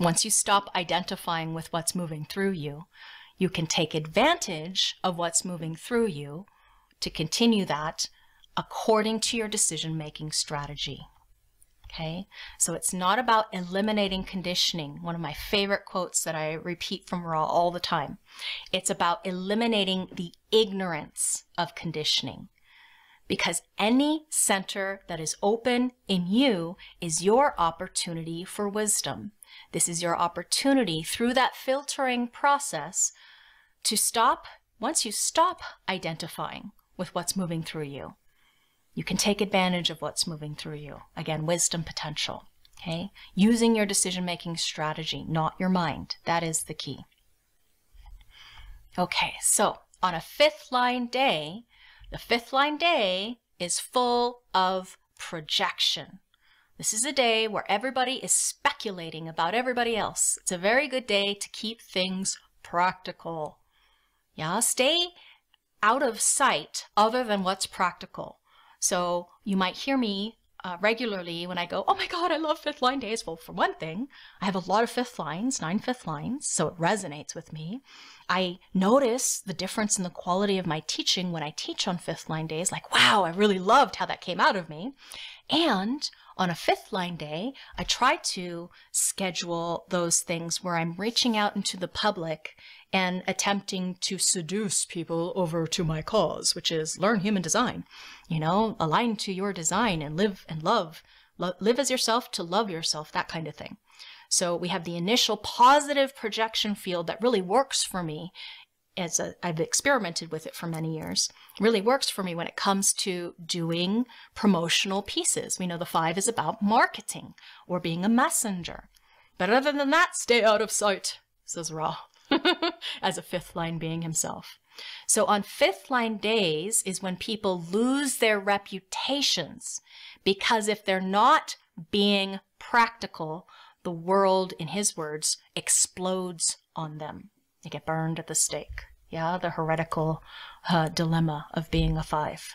Once you stop identifying with what's moving through you, you can take advantage of what's moving through you to continue that according to your decision making strategy. Okay, so it's not about eliminating conditioning. One of my favorite quotes that I repeat from Ra all the time. It's about eliminating the ignorance of conditioning. Because any center that is open in you is your opportunity for wisdom. This is your opportunity through that filtering process to stop, once you stop identifying with what's moving through you, you can take advantage of what's moving through you. Again, wisdom potential. Okay? Using your decision making strategy, not your mind. That is the key. Okay, so on a fifth line day, the fifth line day is full of projection. This is a day where everybody is speculating about everybody else. It's a very good day to keep things practical. Yeah, stay out of sight other than what's practical. So you might hear me uh, regularly when I go, oh my God, I love fifth line days. Well, for one thing, I have a lot of fifth lines, nine fifth lines, so it resonates with me. I notice the difference in the quality of my teaching when I teach on fifth line days, like, wow, I really loved how that came out of me. And on a fifth line day, I try to schedule those things where I'm reaching out into the public and attempting to seduce people over to my cause, which is learn human design. You know, align to your design and live and love. Lo live as yourself to love yourself, that kind of thing. So we have the initial positive projection field that really works for me as i have experimented with it for many years, really works for me when it comes to doing promotional pieces. We know the five is about marketing or being a messenger. But other than that, stay out of sight, says Ra. as a fifth line being himself. So on fifth line days is when people lose their reputations because if they're not being practical, the world, in his words, explodes on them. They get burned at the stake. Yeah, the heretical uh, dilemma of being a five.